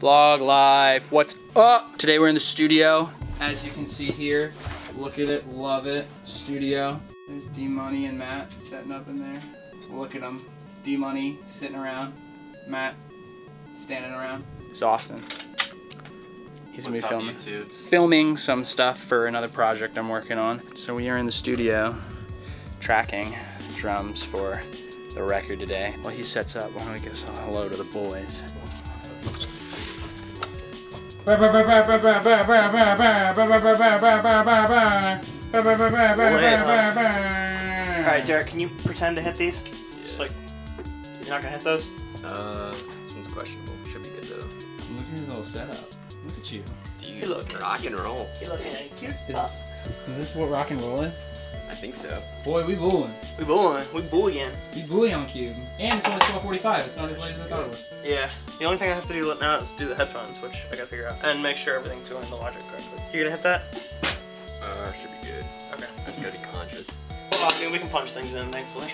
Vlog live. What's up? Today we're in the studio. As you can see here, look at it, love it. Studio. There's D Money and Matt setting up in there. Look at them. D Money sitting around. Matt standing around. It's Austin. He's gonna be filming. YouTubes? Filming some stuff for another project I'm working on. So we are in the studio tracking drums for the record today. While he sets up, why don't we give a hello to the boys? Alright, Derek, can you pretend to hit these? Just like, you're not gonna hit those? Uh, this one's questionable. Should be good though. Look at his little setup. Look at you. Dude, look, rock and roll. You looking at cute? Is, is this what rock and roll is? I think so. Boy, we booing. We booing. We boo again. We booing on Cube. And it's only 1245. It's not as late as I thought it was. Yeah. The only thing I have to do now is do the headphones, which I gotta figure out, and make sure everything's going the logic correctly. You gonna hit that? Uh, should be good. Okay. I just gotta be conscious. Well, I mean, we can punch things in, thankfully.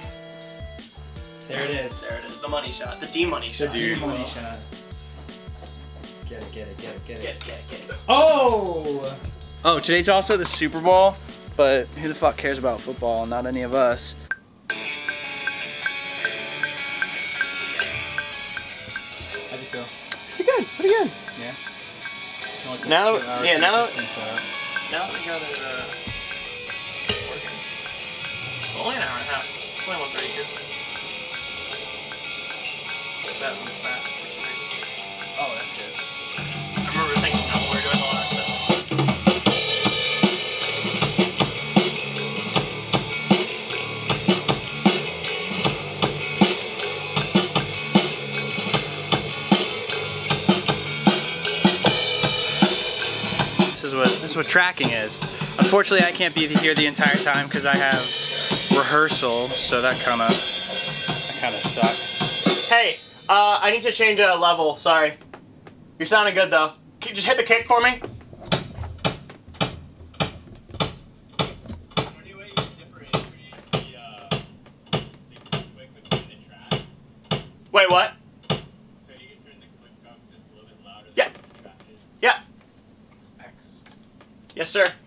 There it is. There it is. The money shot. The D money shot. The. D money shot. Get it, get it, get it, get it. Get it, get it, get it. Oh! Oh, today's also the Super Bowl, but who the fuck cares about football? Not any of us. How'd you feel? Pretty good. Pretty good. Yeah. Only Now- hours yeah, now- get this thing set up. Now that we got it uh, working. Well, only an hour and a half. It's only 132. That one's fast what this is what tracking is. Unfortunately, I can't be here the entire time because I have rehearsal, so that kind of kind of sucks. Hey, uh, I need to change a level. Sorry. You're sounding good though. Can you just hit the kick for me? Wait, what? Yeah. Yeah. Yes, sir.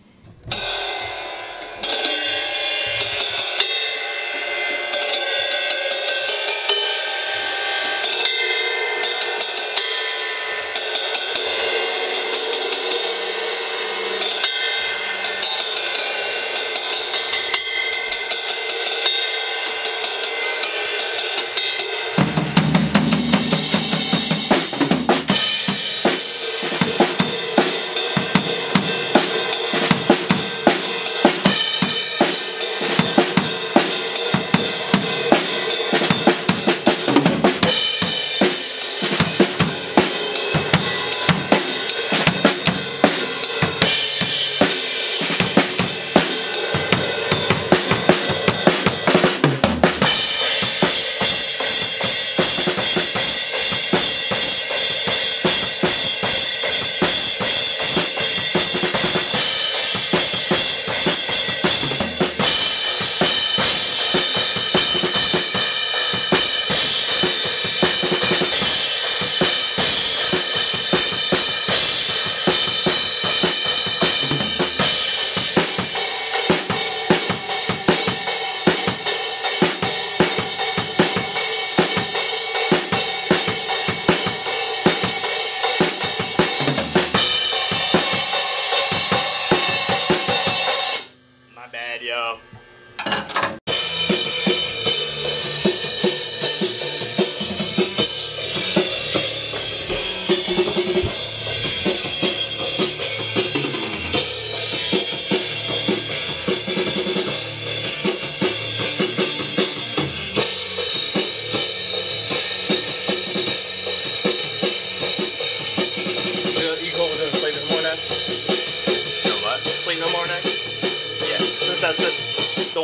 My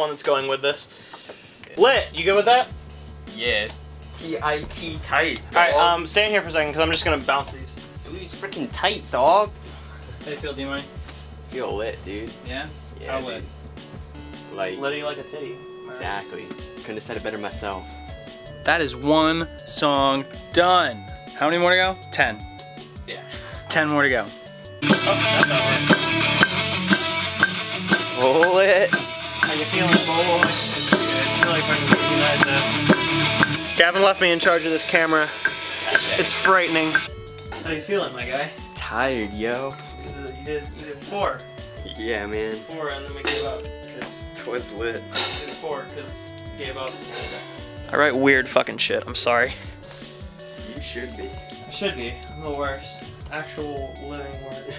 one that's going with this. Lit, you good with that? Yes. T I T tight. Alright, um, stay in here for a second because I'm just gonna bounce these. Dude, he's freaking tight, dog. How you feel, D-Money? Feel lit, dude. Yeah? Yeah, How lit? dude. Like Litty like a titty. exactly. Couldn't have said it better myself. That is one song done. How many more to go? Ten. Yeah. 10 more to go. Oh, that's how it works. Roll it. How you feeling, boy? Good. I fucking crazy nice now. Gavin left me in charge of this camera. It's frightening. How you feeling, my guy? Tired, yo. You did, you did, four. Yeah, man. Four, and then we gave up. Because Twas lit. did four, because gave up. I write weird fucking shit. I'm sorry. You should be. I should be. I'm the worst. Actual living word.